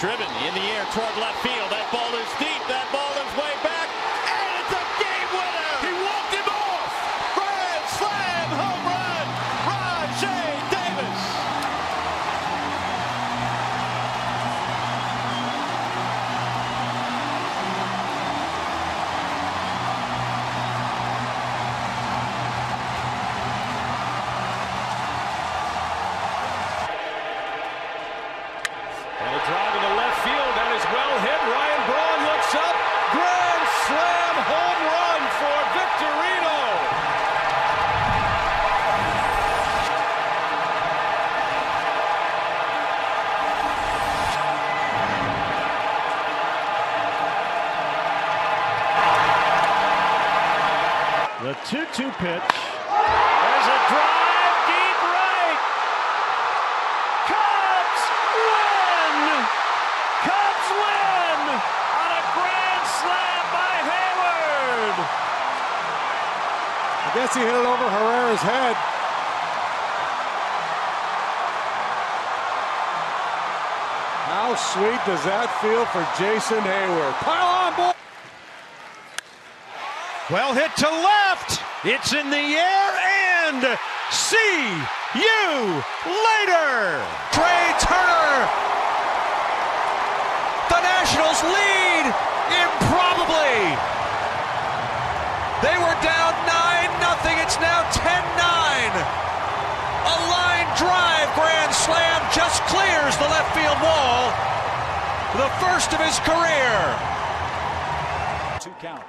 Driven in the air toward left field. That ball is deep. 2-2 pitch. There's a drive deep right. Cubs win! Cubs win on a grand slam by Heyward. I guess he hit it over Herrera's head. How sweet does that feel for Jason Heyward? Pile on, boy! Well hit to left. It's in the air and see you later. Trea Turner. The Nationals lead improbably. They were down 9 nothing. It's now 10 9. A line drive grand slam just clears the left field wall. The first of his career. Two count.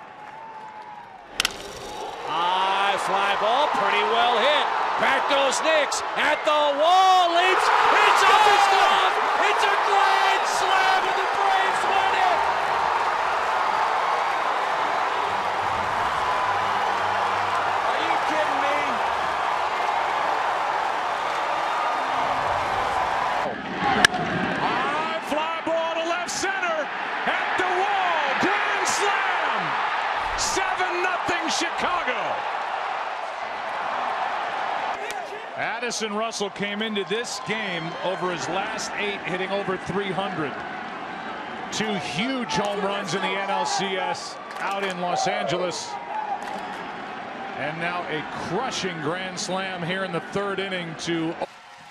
Fly ball, pretty well hit. Back goes Nix at the wall, leaps, hits off his glove. It's a grand slam, and the Braves win it. Are you kidding me? High fly ball to left center. At the wall. Grand slam. 7 nothing Chicago. Addison Russell came into this game over his last eight, hitting over 300. Two huge home runs in the NLCS out in Los Angeles. And now a crushing grand slam here in the third inning to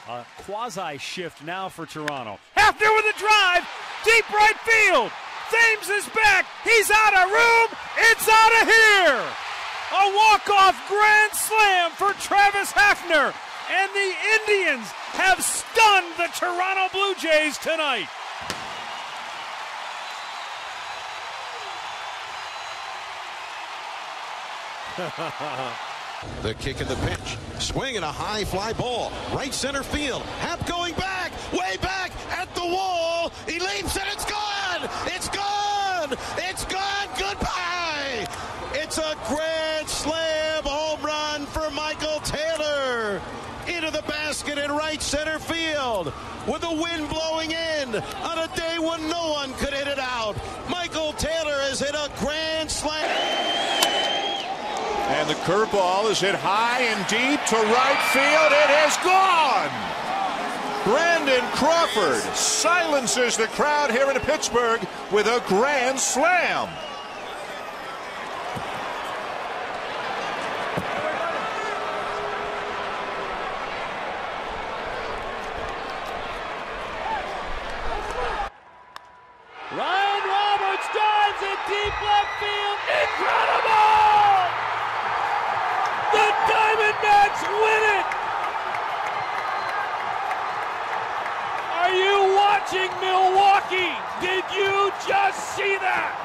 A quasi shift now for Toronto. Hafner with a drive, deep right field. Thames is back. He's out of room. It's out of here. A walk-off grand slam for Travis Hafner. And the Indians have stunned the Toronto Blue Jays tonight. The kick and the pitch. Swing and a high fly ball. Right center field. Hap going back. Way back at the wall. He leaps and it's gone. It's gone. It's With the wind blowing in on a day when no one could hit it out. Michael Taylor has hit a grand slam. And the curveball is hit high and deep to right field. It has gone. Brandon Crawford silences the crowd here in Pittsburgh with a grand slam. Ryan Roberts dives in deep left field. Incredible! The Diamondbacks win it! Are you watching Milwaukee? Did you just see that?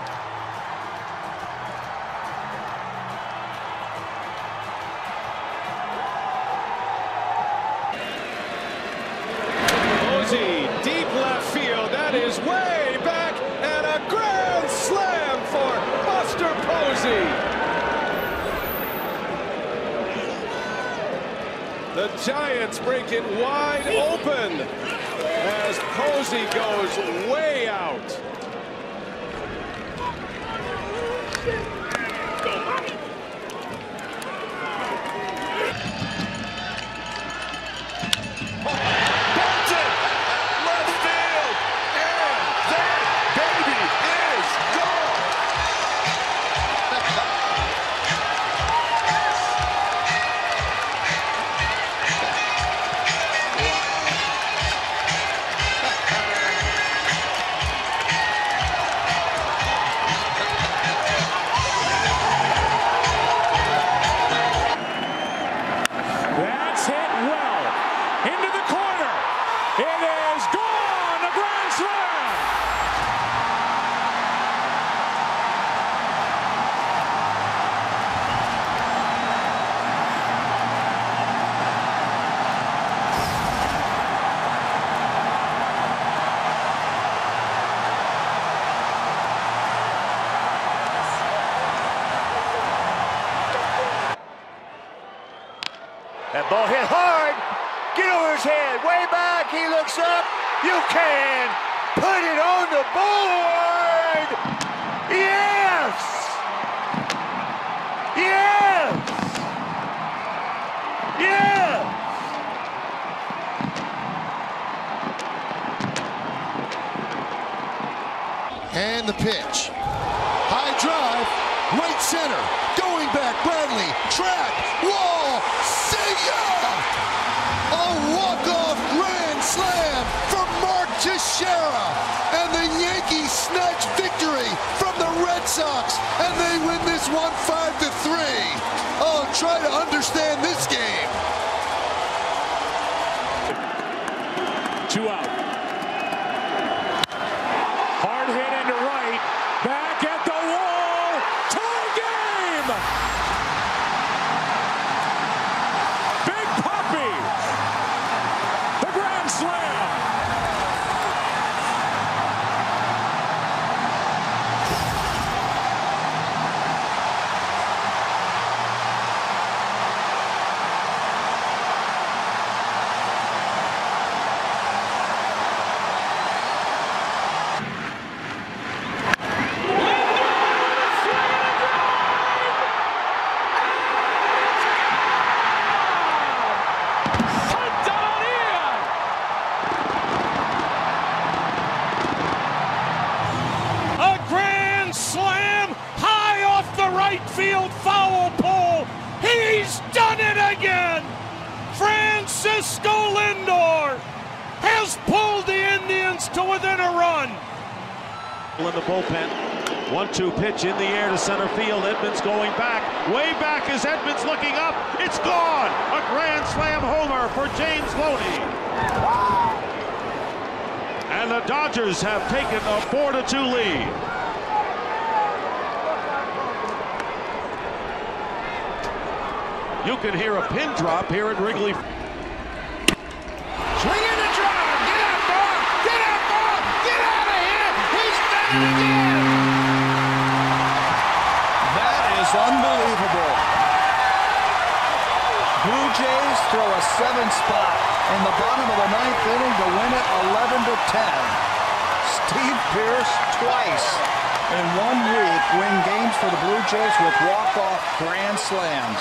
Posey, deep left field. That is way back and a grand slam for Buster Posey. The Giants break it wide open as Posey goes way out. That ball hit hard. Get over his head. Way back. He looks up. You can put it on the board. Yes. Yes. Yes. And the pitch. High drive, right center, going back, Bradley, track, wall, see ya! A walk-off grand slam for Mark Teixeira, and the Yankees snatch victory from the Red Sox, and they win this one five to three. Oh, try to understand this game. Two out. Hard hit into right. Back at the wall. Tie game. Big Papi. The grand slam. A grand slam high off the right field foul pole. He's done it again. Francisco Lindor has pulled the Indians to within a run. In the bullpen. One two pitch in the air to center field. Edmonds going back. Way back is Edmonds looking up. It's gone. A grand slam homer for James Loney. And the Dodgers have taken a 4 to 2 lead. You can hear a pin drop here at Wrigley. Swing in the drive. Get out, Bob. Get out, Bob. Get out of here. He's done it again. That is unbelievable. Blue Jays throw a seven spot in the bottom of the ninth inning to win it 11 to 10. Steve Pearce twice in one week win games for the Blue Jays with walk-off grand slams.